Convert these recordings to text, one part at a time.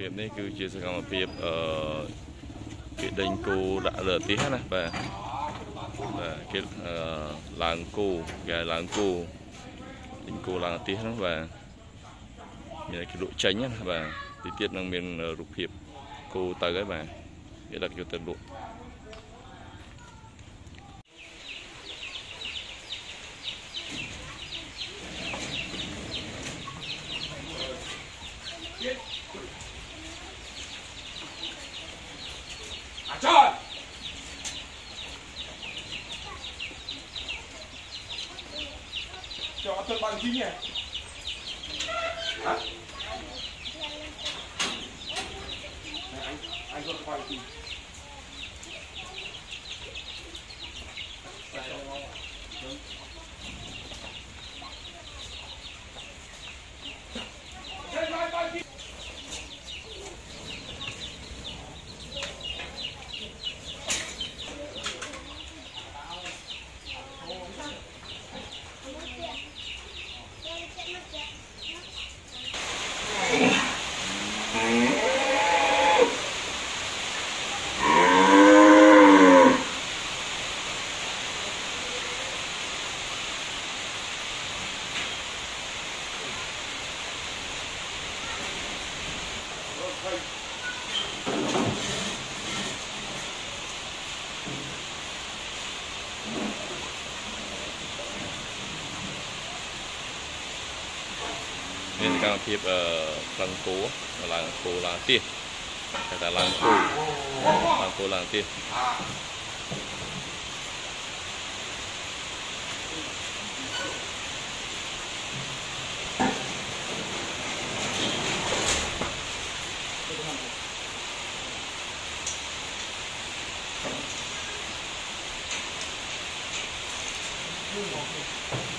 ភាពនេះគឺជាសកម្មភាពអឺគេដេញគោដាក់លើទីណាបាទបាទគេអឺឡើងគោគេឡើងគោដេញគោឡើងទីហ្នឹងបាទមានគេលក់ចេញណាបាទទីទៀតនឹងមានរូបភាពគោទៅហើយបាទគេដឹកយកទៅលក់ Junior. Huh? I, I got five feet. Nên cao thiệp ở làng cố, ở làng cố làng tiết, tại làng cố, làng cố làng tiết.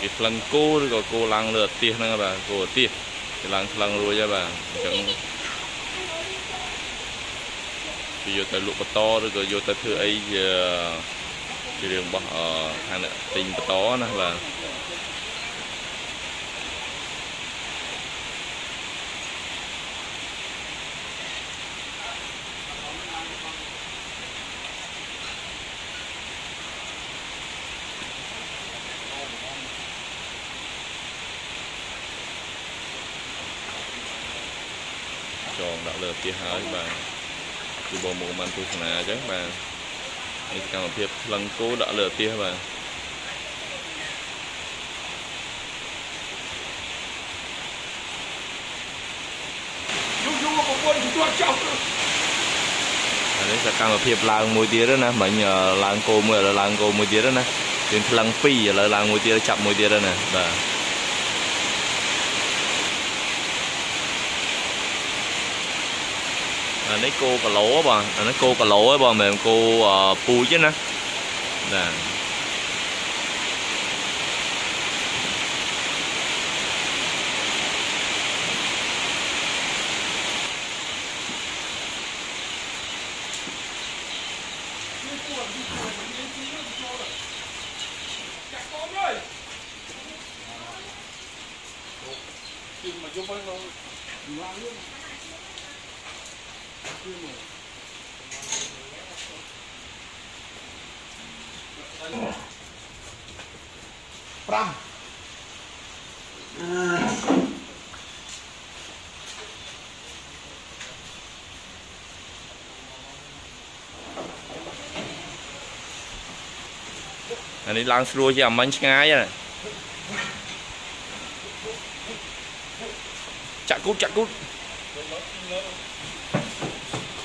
គេផ្លឹងគោឬក៏គោឡើងលើទៀសហ្នឹងបាទគោទៀសគេឡើងផ្លឹងរួចហើយបាទអញ្ចឹងគេយកទៅលក់បន្តឬក៏យកទៅធ្វើអីជាជារឿងរបស់អខាងអ្នកទិញបន្តណាបាទ ចងដាក់លើផ្ទះហើយបាទគឺបងមកបានទស្សនាអញ្ចឹងបាទនេះសកម្មភាពផ្លឹងគោដាក់លើផ្ទះបាទ Dù dù mà có buồn thì tôi chọc អានេះសកម្មភាពឡើងមួយទៀតណាមិញឡើងគោមួយឥឡូវឡើងគោមួយទៀតណាមានផ្លឹងពីរឥឡូវឡើងមួយទៀតចាប់មួយទៀតណាបាទ Anak ko kalau apa? Anak ko kalau apa? Mem cô pu chứ nè. Nè. Hãy subscribe cho kênh Ghiền Mì Gõ mà vô bên rồi Đừng làm luôn Pram អានេះឡើងស្រួលជាងអាមិញឆ្ងាយណាចាក់គូតចាក់គូត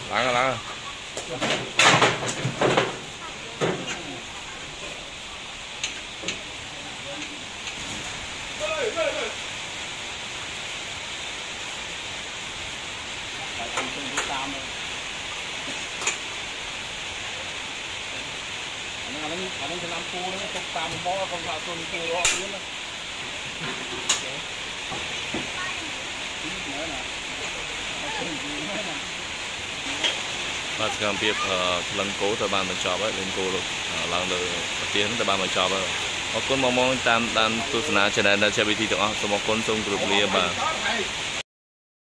lăn rồi lăn Hãy subscribe cho kênh Ghiền Mì Gõ Để không bỏ lỡ những video hấp dẫn Hãy subscribe cho kênh Ghiền Mì Gõ Để không bỏ lỡ những video hấp dẫn បាទសកម្មភាពអឺក្លិនគោត្រូវបានបញ្ចប់ហើយលេងគោលោកឡើងលើប្រទៀនត្រូវបានបញ្ចប់ហើយអរគុណបងប្អូនតាមតាមទស្សនា channel ដែលជាវិធីទាំងអស់សូមអរគុណសូមគោរពលាបាទហើយ